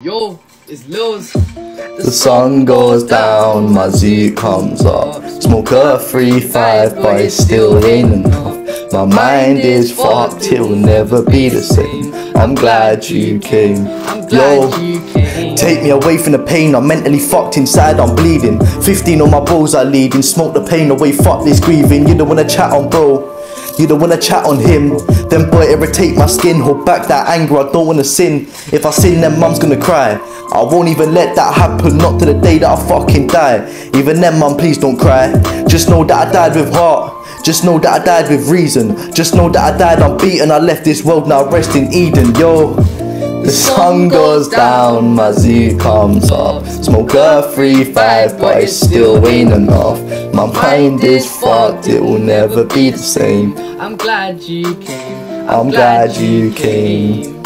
Yo, it's Lils. The sun goes down, my Z comes up. Smoke a 3-5, but it still ain't enough. My mind is fucked, it will never be the same. I'm glad you came. I'm glad you came. Take me away from the pain, I'm mentally fucked inside, I'm bleeding. 15 on my bros are leading, smoke the pain away, fuck this grieving. You don't wanna chat on bro. You don't wanna chat on him, then boy irritate my skin. Hold back that anger, I don't wanna sin. If I sin, then mum's gonna cry. I won't even let that happen, not to the day that I fucking die. Even then, mum, please don't cry. Just know that I died with heart. Just know that I died with reason. Just know that I died unbeaten. I left this world now, rest in Eden, yo. The sun goes down, my Z comes up. Smoke a 3-5, but it still ain't enough. My mind is fucked, it will never be the same. I'm glad you came. I'm glad you came.